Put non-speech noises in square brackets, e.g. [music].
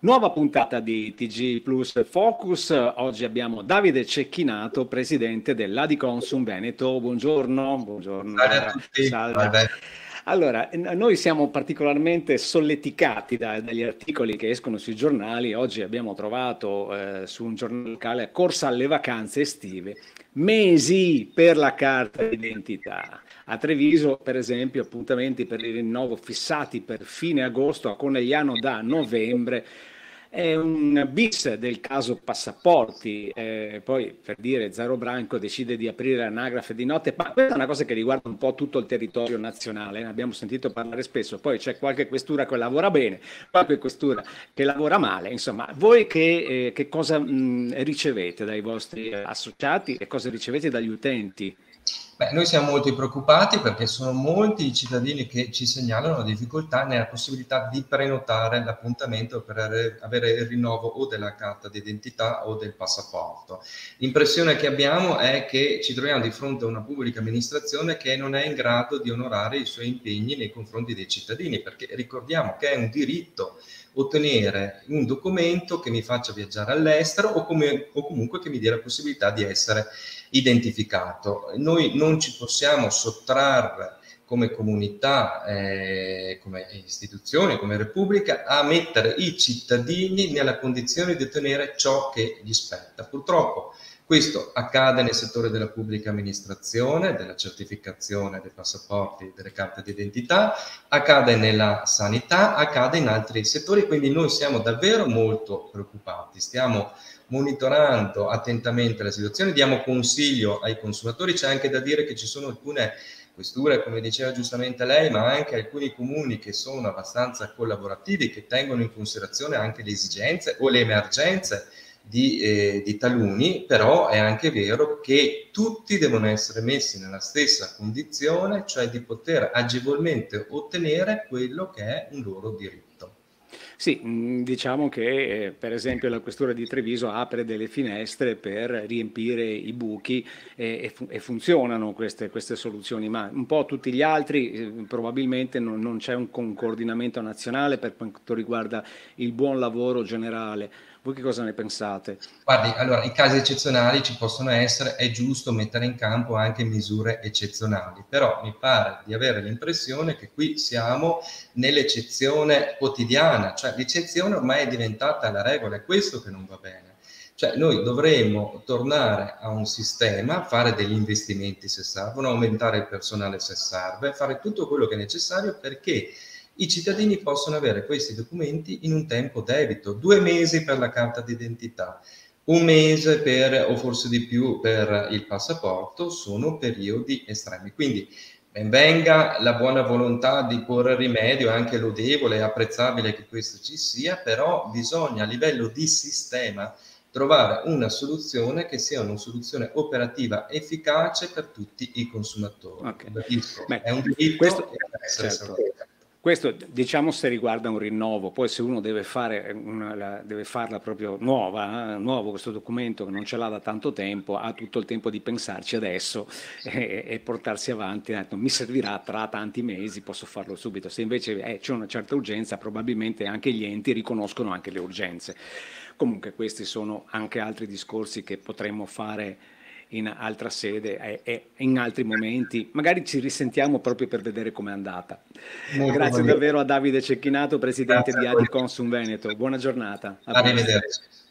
Nuova puntata di TG Plus Focus. Oggi abbiamo Davide Cecchinato, presidente dell'Adiconsum Veneto. Buongiorno. Buongiorno. Salve a tutti. Salve. Allora, noi siamo particolarmente solleticati da, dagli articoli che escono sui giornali. Oggi abbiamo trovato eh, su un giornale locale corsa alle vacanze estive, mesi per la carta d'identità. A Treviso, per esempio, appuntamenti per il rinnovo fissati per fine agosto, a Conegliano da novembre. È un bis del caso passaporti, eh, poi per dire Zaro Branco decide di aprire l'anagrafe di notte, ma questa è una cosa che riguarda un po' tutto il territorio nazionale, ne abbiamo sentito parlare spesso, poi c'è qualche questura che lavora bene, qualche questura che lavora male, insomma, voi che, eh, che cosa mh, ricevete dai vostri associati e cosa ricevete dagli utenti? Beh, noi siamo molto preoccupati perché sono molti i cittadini che ci segnalano difficoltà nella possibilità di prenotare l'appuntamento per avere il rinnovo o della carta d'identità o del passaporto. L'impressione che abbiamo è che ci troviamo di fronte a una pubblica amministrazione che non è in grado di onorare i suoi impegni nei confronti dei cittadini, perché ricordiamo che è un diritto ottenere un documento che mi faccia viaggiare all'estero o, come, o comunque che mi dia la possibilità di essere identificato. Noi non ci possiamo sottrarre come comunità, eh, come istituzione, come Repubblica, a mettere i cittadini nella condizione di ottenere ciò che gli spetta. Purtroppo questo accade nel settore della pubblica amministrazione, della certificazione dei passaporti, delle carte d'identità, accade nella sanità, accade in altri settori, quindi noi siamo davvero molto preoccupati. Stiamo monitorando attentamente la situazione, diamo consiglio ai consumatori, c'è anche da dire che ci sono alcune questure, come diceva giustamente lei, ma anche alcuni comuni che sono abbastanza collaborativi, che tengono in considerazione anche le esigenze o le emergenze di, eh, di, taluni, però è anche vero che tutti devono essere messi nella stessa condizione, cioè di poter agevolmente ottenere quello che è un loro diritto. Sì, mm, diciamo che eh, per esempio la questura di Treviso apre delle finestre per riempire i buchi e, e, e funzionano queste, queste, soluzioni, ma un po' tutti gli altri eh, probabilmente non, non c'è un, un coordinamento nazionale per quanto riguarda il buon lavoro generale. Voi che cosa ne pensate? Guardi, allora i casi eccezionali ci possono essere, è giusto mettere in campo anche misure eccezionali, però mi pare di avere l'impressione che qui siamo nell'eccezione quotidiana, cioè l'eccezione ormai è diventata la regola, è questo che non va bene. Cioè noi dovremmo tornare a un sistema, fare degli investimenti se servono, aumentare il personale se serve, fare tutto quello che è necessario perché i cittadini possono avere questi documenti in un tempo debito, due mesi per la carta d'identità, un mese per, o forse di più per il passaporto, sono periodi estremi. Quindi ben venga la buona volontà di porre rimedio, è anche lodevole e apprezzabile che questo ci sia, però bisogna a livello di sistema trovare una soluzione che sia una soluzione operativa efficace per tutti i consumatori. Okay. Beh, è un diritto questo, essere certo. Questo diciamo se riguarda un rinnovo, poi se uno deve, fare una, deve farla proprio nuova, eh, nuovo questo documento che non ce l'ha da tanto tempo, ha tutto il tempo di pensarci adesso [laughs] e, e portarsi avanti, detto, mi servirà tra tanti mesi, posso farlo subito. Se invece eh, c'è una certa urgenza, probabilmente anche gli enti riconoscono anche le urgenze. Comunque questi sono anche altri discorsi che potremmo fare in altra sede e, in altri momenti. Magari ci risentiamo proprio per vedere com'è andata. Molto Grazie davvero a Davide Cecchinato, presidente Grazie di Adi Consum Veneto. Buona giornata. Arrivederci.